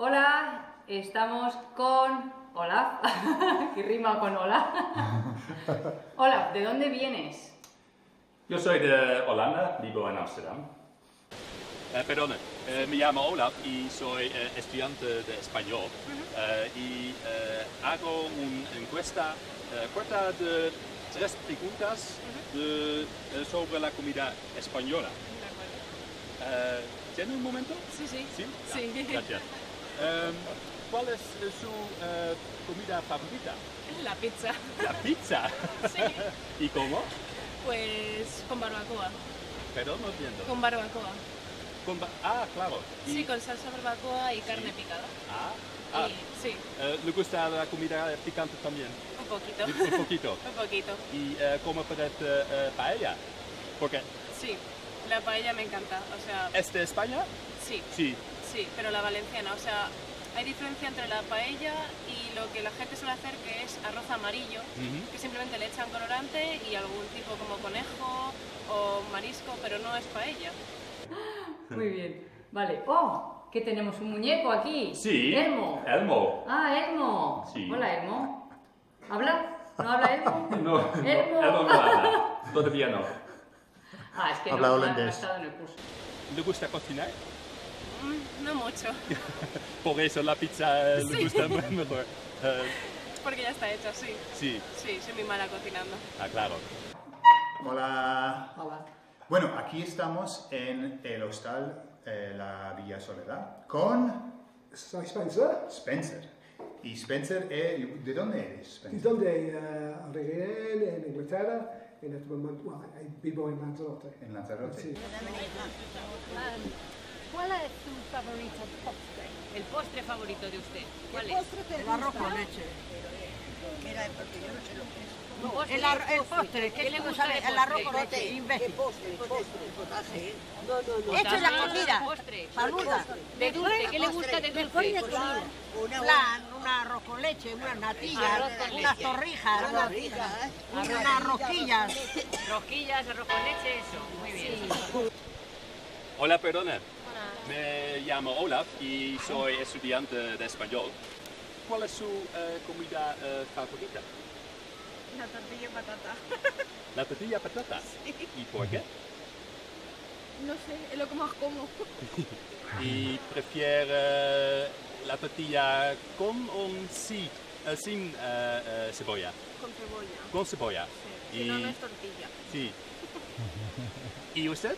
Hola, estamos con Olaf, que rima con hola. Olaf, ¿de dónde vienes? Yo soy de Holanda, vivo en Amsterdam. Eh, perdón, eh, me llamo Olaf y soy eh, estudiante de español eh, y eh, hago una encuesta eh, corta de tres preguntas de- eh, sobre la comida española. Eh, ¿Tiene un momento? Sí, sí. Sí. Sí. Gracias. Em, ¿Cuál es su eh, comida favorita? La pizza. La pizza. Sí. ¿Y cómo? Pues con barbacoa. Perdón, no entiendo. Con barbacoa. Con ba- ah, claro. Y- Sí, con salsa barbacoa y carne picada. Ah, ah, Y, sí, eh, ¿Le gusta la comida picante también? un poquito. Un poquito. un poquito. ¿Y eh, cómo eh, paella? Porque Sí, la paella me encanta. O sea, es de España? sí, Sí. Sí, pero la valenciana. O sea, hay diferencia entre la paella y lo que la gente suele hacer, que es arroz amarillo, que simplemente le echan colorante y algún tipo como conejo o marisco, pero no es paella. Muy bien. Vale. ¡Oh! Que tenemos un muñeco aquí. Sí, Elmo. Elmo. Ah, Elmo. Sí. Hola, Elmo. ¿Habla? ¿No habla Elmo? No, Elmo. Elmo no habla. Todavía no. Ah, es que Habla no, no ha holandés. estado en el curso. ¿Le gusta cocinar? Mm, no mucho, Por eso la pizza eh, le Sí. gusta mejor. Eh, porque ya está hecha, sí. sí, Sí, soy muy mala cocinando. ah, claro. Hola. Hola. Bueno, aquí estamos en el hostal eh, La Villa Soledad con Soy Spencer. Spencer. Y Spencer, eh, ¿de dónde eres? ¿Y Spencer? dónde? Uh, regresé en Inglaterra. En este momento, bueno, vivo en Lanzarote. En Lanzarote. Sí. ¿Cuál es su favorito postre? El postre favorito de usted. ¿Cuál El arroz con leche. El, El, postre, ¿qué le gusta de El arroz con leche, imbécil. Esto es la comida. Postre. Saluda. De dulce, ¿qué le gusta de dulce? Plan, un arroz con leche, unas natillas, Arroz con unas leche. torrijas, unas rosquillas. Rosquillas, arroz con leche, eso. Muy bien. Hola, perdona. Me llamo Olaf y soy estudiante de español. ¿Cuál es su eh, comida eh, favorita? La tortilla patata. La tortilla patata. ¿Y por qué? No sé, es lo que más como. ¿Y prefiere la tortilla con o eh, sin eh, eh, cebolla? Con cebolla. Con cebolla. Si no, no es tortilla. Sí. ¿Y usted?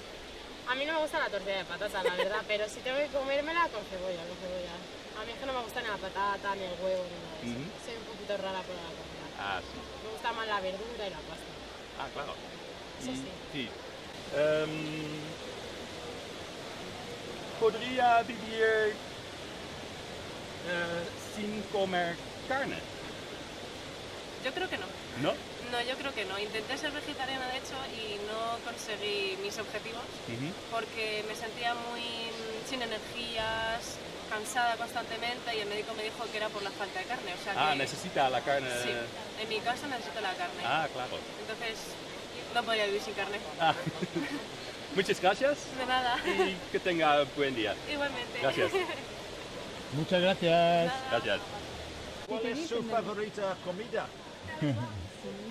A mí no me gusta la tortilla de patata, la verdad, pero si tengo que comérmela con cebolla, con cebolla. A mí es que no me gusta ni la patata, ni el huevo, ni nada. Soy un poquito rara por la comida. Ah, sí. Me gusta más la verdura y la pasta. Ah, claro. Eso sí. sí. Em, ¿Podría vivir eh, sin comer carne? Yo creo que no. ¿No? No, yo creo que no. Intenté ser vegetariana, de hecho, y no conseguí mis objetivos porque me sentía muy mm, sin energías, cansada constantemente y el médico me dijo que era por la falta de carne. O sea Ah, que, necesita la carne. Sí, en mi caso necesito la carne. Ah, claro. Entonces, no podría vivir sin carne. Ah. Muchas gracias De nada. y que tenga buen día. Igualmente. Gracias. Muchas gracias. Gracias. ¿Cuál es su favorita comida?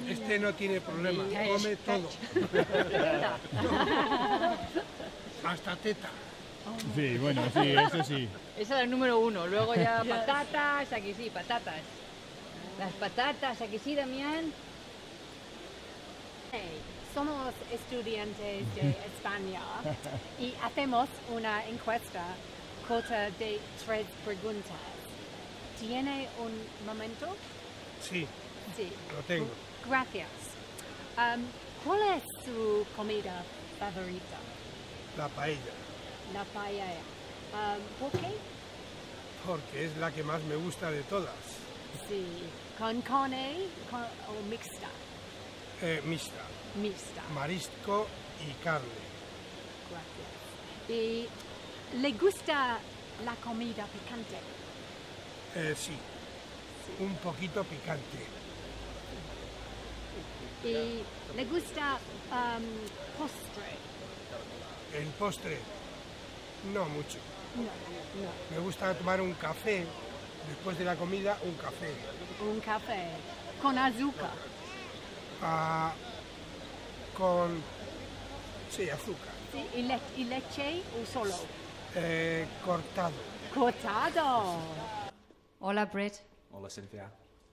Este no tiene problema, come todo. Hasta teta. Sí, bueno, sí, eso sí. Esa es el número uno. Luego ya patatas, aquí sí, patatas. Las patatas, aquí sí, Damián. Somos estudiantes de España y hacemos una encuesta corta de tres preguntas. ¿Tiene un momento? Sí, Sí. lo tengo. Gracias. Am, ¿Cuál es su comida favorita? La paella, La paella. Am, ¿Por qué? porque es la que más me gusta de todas. Sí. ¿Con carne con- o mixta? Eh, mixta, Mixta. marisco y carne. Gracias. ¿Y le gusta la comida picante? Eh, sí, un poquito picante. ¿Y le gusta am, postre? El postre, No mucho. No, no. Me gusta tomar un café, después de la comida, un café. Un café con azúcar. Ah, con, sí, azúcar. Sí, ¿Y, le- y leche o solo? Eh, cortado. Cortado. Hola, Brett. Hola, Cintia.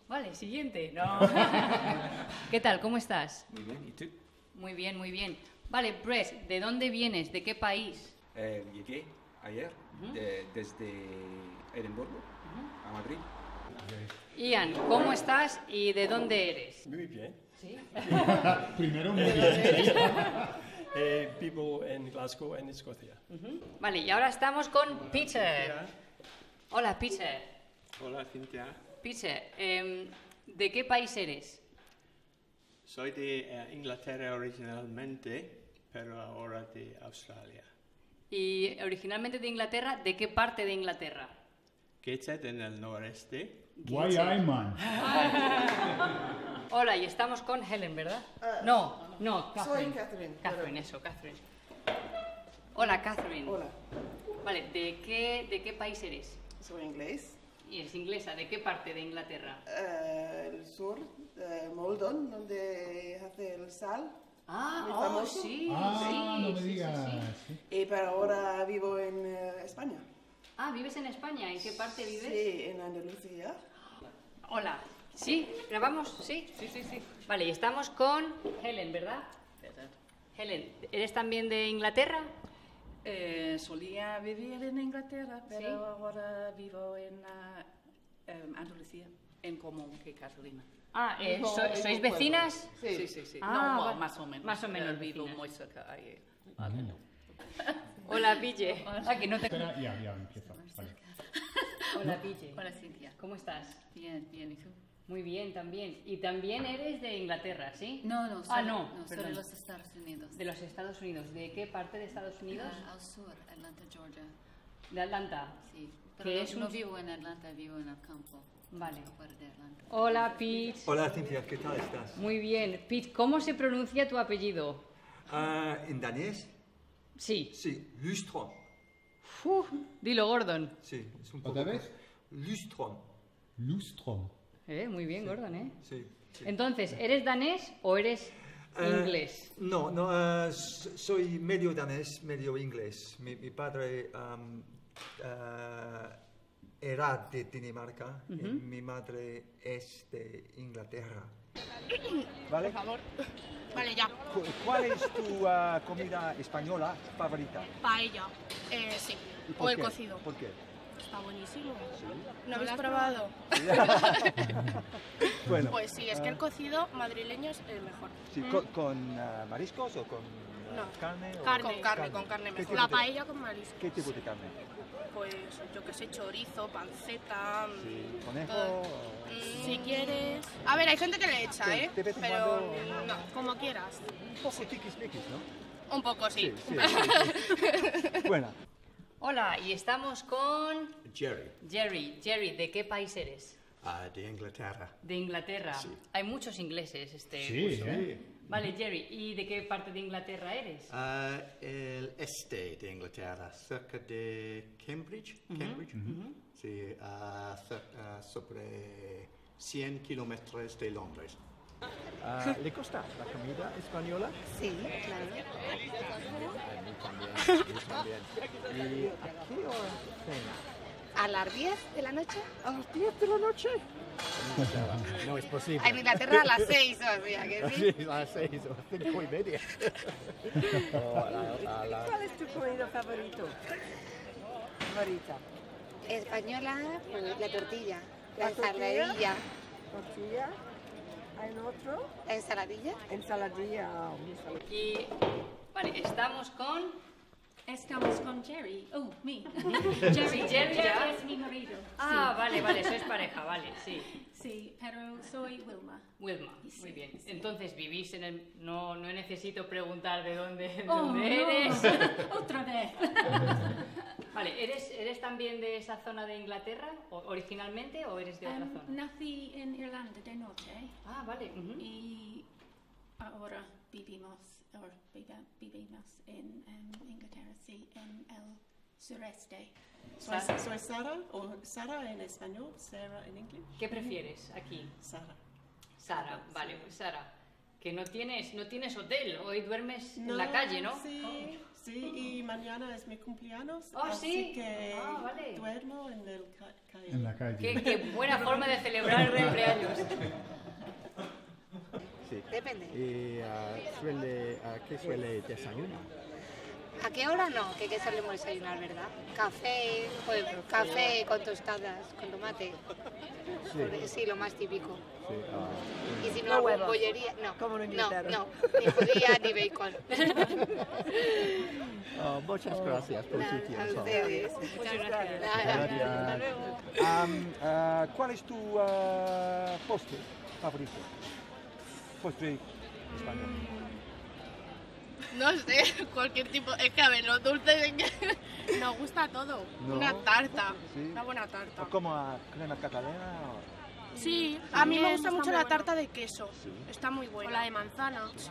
Vale, siguiente. No. ¿Qué tal? ¿Cómo estás? Muy bien, ¿y tú? Muy bien, muy bien. Vale, Brett, ¿de dónde vienes? ¿De qué país? Eh, llegué ayer de- desde Edimburgo a Madrid. Ian, ¿cómo estás y de dónde eres? Muy bien. ¿Sí? Primero muy ¿De bien. Eh, vivo en Glasgow, en Escocia. Vale, y ahora estamos con Peter. Hola, Peter. Hola, Cintia. Peter, em, ¿de qué país eres? Soy de eh, Inglaterra originalmente, pero ahora de Australia. Y originalmente de Inglaterra, ¿de qué parte de Inglaterra? Gateshead en el noreste. Guay, ay, man. Hola, y estamos con Helen, ¿verdad? Ah, no, no, soy Catherine. Catherine, Catherine, eso, Catherine. Hola, Catherine. Hola. Vale, ¿de qué, ¿de qué país eres? Soy inglés. Y es inglesa, ¿de qué parte de Inglaterra? Eh, el sur, eh, Moldon, donde hace el sal. Ah, oh, famoso. sí, Ah, sí, no me sí, sí, digas. sí. Y pero ahora vivo en eh, España. Ah, ¿vives en España? ¿En qué parte vives? Sí, en Andalucía. Hola. ¿Sí? ¿Grabamos? ¿Sí? Sí, sí, sí. Vale, y estamos con Helen, ¿verdad? Helen, ¿eres también de Inglaterra? Eh, solía vivir en Inglaterra, pero Sí. ahora vivo en ah, em, Andalucía, en común que Catalina. Ah, eh, so- ¿sois vecinas? Sí, sí, sí. Ah, no, va- no, más o menos. Más o menos Eh, vivo muy cerca ahí. Hola, Ville. Ah, que no te... Espera, ya, ya, empieza. Vale. Hola, Ville. Hola, Cintia. ¿Cómo estás? Bien, bien, ¿y tú? Muy bien, también. Y también eres de Inglaterra, ¿sí? No, no, Ah, soy- no, no, soy de los Estados Unidos. De los Estados Unidos. ¿De qué parte de Estados Unidos? Ah, al sur, Atlanta, Georgia. De Atlanta. Sí, Que pero es no, no vivo en Atlanta, vivo en el campo. Vale. Fuera de Atlanta. Hola, Pete. Hola Cintia, ¿qué tal estás? Muy bien. Pete, ¿cómo se pronuncia tu apellido? Ah, ¿En danés? Sí. Sí, Lustron. Uf, dilo, Gordon. Sí, es un ¿Otra poco- vez? Lustron. Lustro. Eh, muy bien, Gordon, ¿eh? Sí. sí. Entonces, ¿eres danés o eres Ah, inglés? No, no, s- soy medio danés, medio inglés. Mi, mi padre era de Dinamarca y mi madre es de Inglaterra. ¿Vale? Por favor. Vale, ya. Cu- ¿Cuál es tu ah, comida española favorita? Paella. Eh, sí. ¿Y por O el qué? cocido. ¿Por qué? Está buenísimo. Sí. ¿No habéis probado? Bueno, Pues sí, es que el ah, cocido madrileño es el mejor. Sí, Mm. con, con, ah, mariscos o con ah, No. carne? o- Carne. Con carne, con carne ¿Qué mejor. La paella con mariscos. ¿Qué tipo de carne? Pues yo que sé, chorizo, panceta. mm, Sí, conejo. todo. Mm, Si quieres. A ver, hay gente que le echa, De- ¿eh? en Pero cuando- no, como quieras. Un poco tiquismiquis, ¿no? Un poco, sí. Sí, sí. bueno, Hola, y estamos con Jerry, Jerry. Jerry, ¿de qué país eres? ah, de Inglaterra. De Inglaterra. Sí. Hay muchos ingleses este Sí, curso. ¿eh? Vale, Jerry, ¿y de qué parte de Inglaterra eres? Ah, el este de Inglaterra, cerca de Cambridge. Cambridge. ujú. Sí, ah, cer- ah, sobre 100 kilómetros de Londres. Ah, ¿le gusta la comida española? Sí, claro. A mí también, a mí también. ¿Y a qué hora cena? ¿A las 10 de la noche? ¿A las 10 de la noche? No es posible. En Inglaterra a las 6, o sea que sí. Sí, a las 6 o 5 y media. O a la- a la- ¿Cuál es tu comida favorito? Favorita. Española, pues la tortilla, la ¿La ensaladilla. Tortilla. ¿Hay otro? ¿La ensaladilla? Ensaladilla. Y, vale, estamos con... Estamos con Jerry. Oh, me. Jerry, Jerry ya. es mi marido. Ah, Sí. vale, vale, sois pareja, vale, sí. Sí, pero soy Wilma. Wilma, muy bien. sí. Entonces, vivís en el... No, no necesito preguntar de dónde, de Oh, dónde no. eres. Otra vez. Vale, ¿eres, ¿eres también de esa zona de Inglaterra, originalmente, o eres de otra Em, zona? nací en Irlanda del Norte. Ah, vale. Y ahora vivimos, or viva- vivimos en em, Inglaterra, sí, sureste. Soy, Sa- soy Sara, o Sara en español, Sarah en inglés. ¿Qué prefieres aquí? Sara. Sara, vale, pues Sara, que no tienes, no tienes hotel, hoy duermes en No, la calle, ¿no? Sí, sí, y mañana es mi cumpleaños. Oh, así sí. que Ah, vale. duermo en el ca- calle. En la calle. Qué, qué buena forma de celebrar el cumpleaños. Sí. Depende. ¿Y ah, suele, ah, qué suele desayunar? ¿A qué hora no? Que que solemos desayunar, ¿verdad? Café, pues café con tostadas, con tomate. Sí. Porque Sí, lo más típico. Sí, ah, Y si no, no bollería, no. Como en no, no, ni judía ni bacon. Oh, muchas gracias por su tiempo. a ustedes. Muchas gracias. Gracias. Am, ah, ¿Cuál es tu ah, postre favorito? Postre español. No sé, cualquier tipo. Es que a ver, los dulces que nos gusta todo. No. Una tarta. Sí. Una buena tarta. ¿O como a crema catalana? o- Sí, a mí me gusta mucho la buena. tarta de queso. Sí. Está muy buena. O la de manzana. Sí.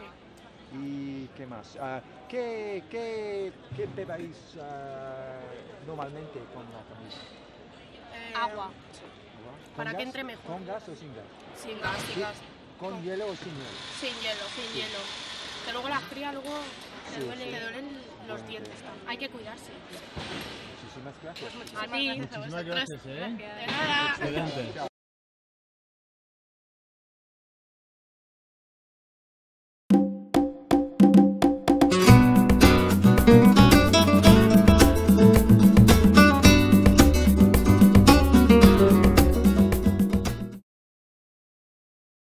¿Y qué más? Ah, ¿qué, qué, qué bebéis ah, normalmente con la comida? Eh, Agua. ¿Agua? Para ¿Con que entre mejor. ¿Con gas o sin gas? Sin gas, sin gas. ¿Con hielo o sin hielo? Sin hielo, sin hielo. Que luego la fría, luego Sí, te, duele, sí. te duelen los Bueno, dientes. sí. Hay que cuidarse. Muchísimas gracias. A ti. Muchísimas gracias, ¿eh? De nada. Excelente.